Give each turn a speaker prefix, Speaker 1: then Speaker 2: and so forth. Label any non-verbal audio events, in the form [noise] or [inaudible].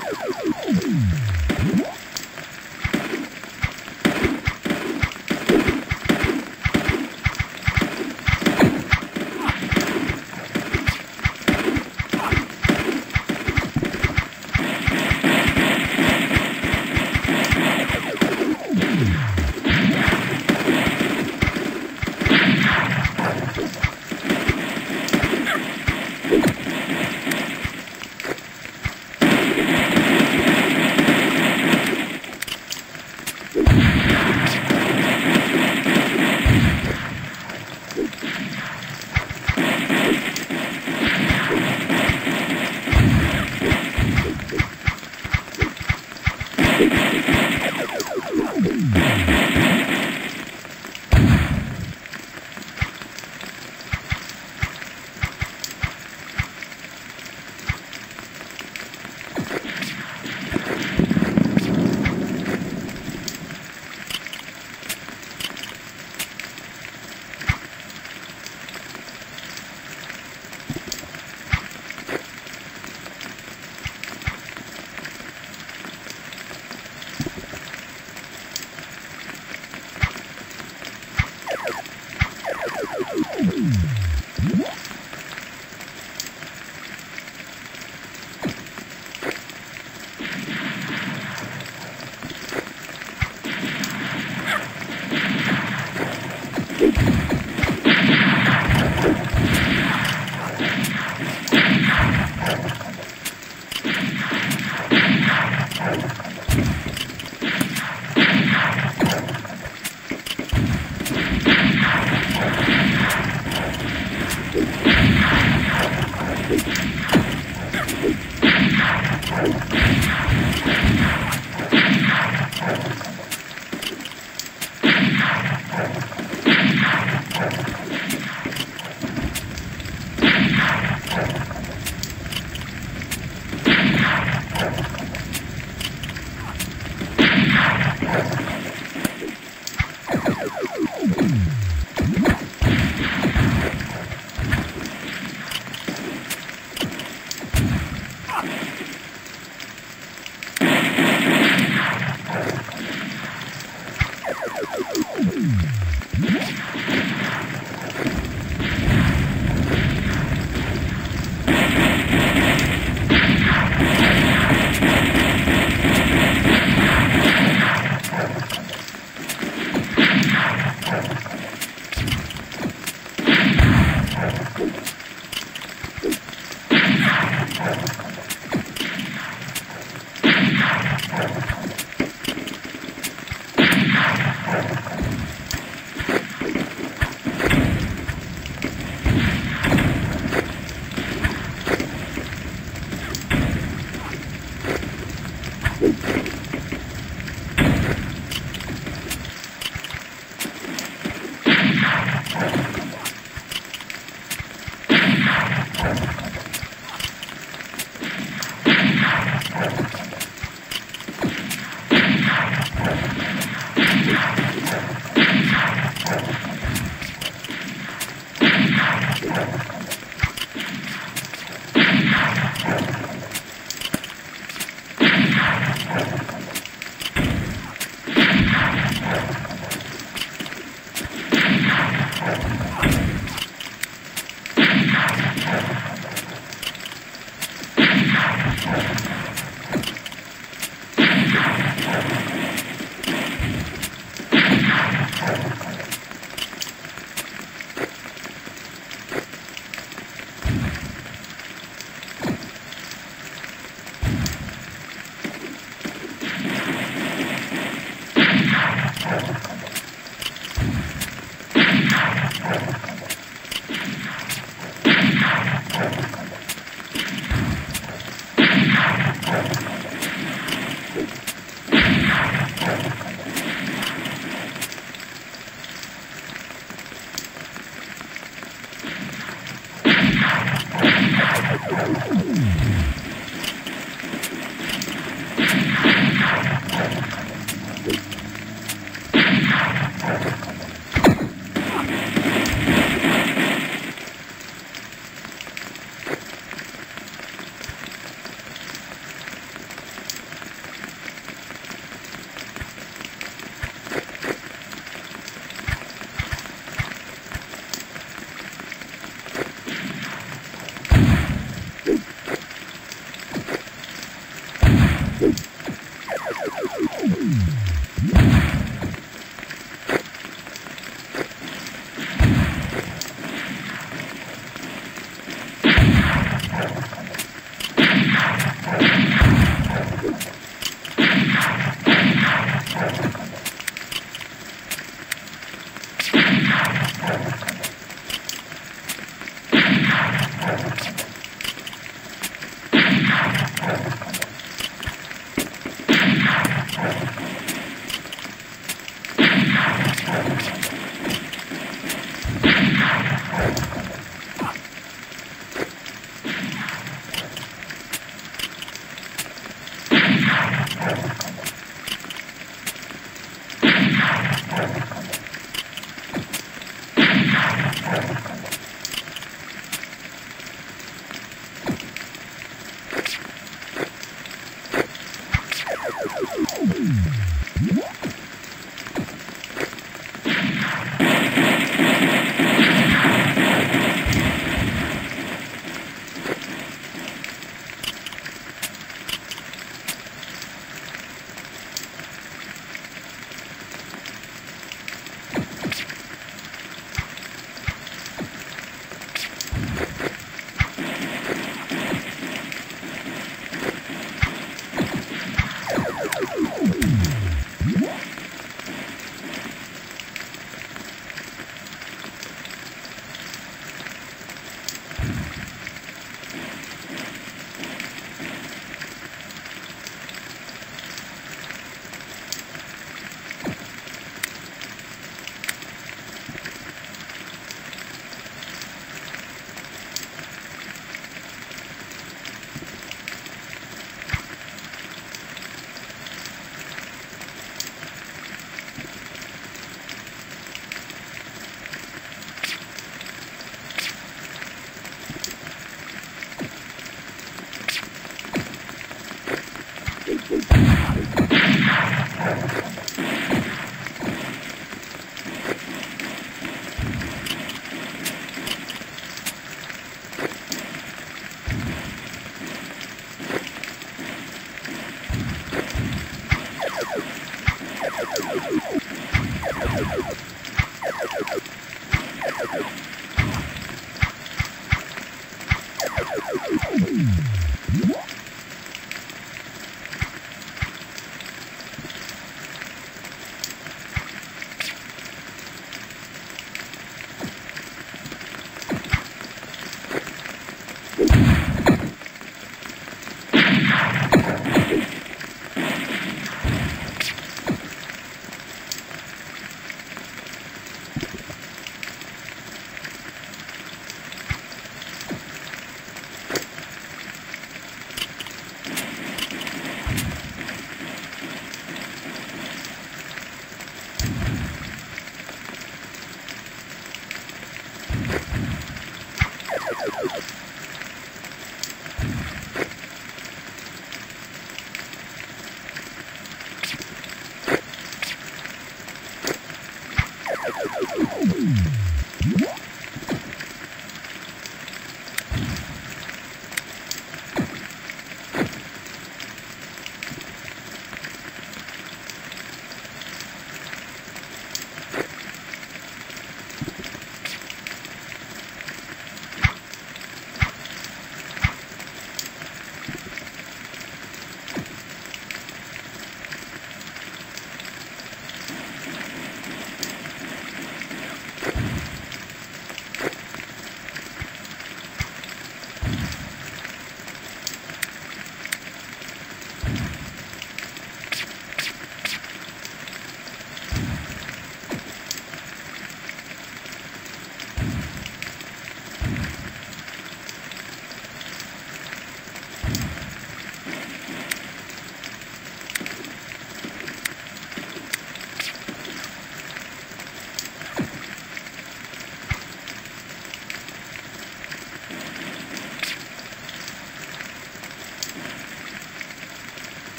Speaker 1: Thank you. Mm-hmm. Thank you. you Thank [laughs] you.